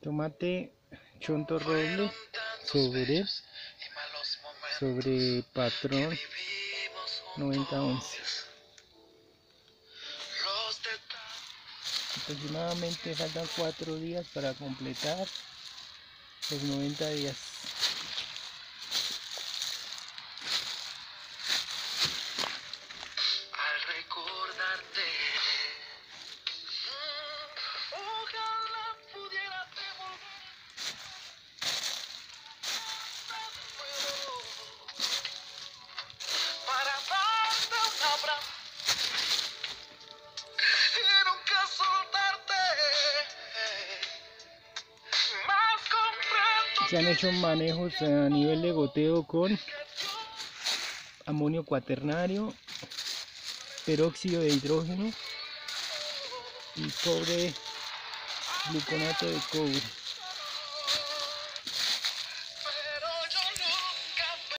tomate chonto roble sobre sobre patrón 9011 aproximadamente faltan cuatro días para completar los 90 días al recordarte. Se han hecho manejos a nivel de goteo con amonio cuaternario peróxido de hidrógeno y cobre gluconato de cobre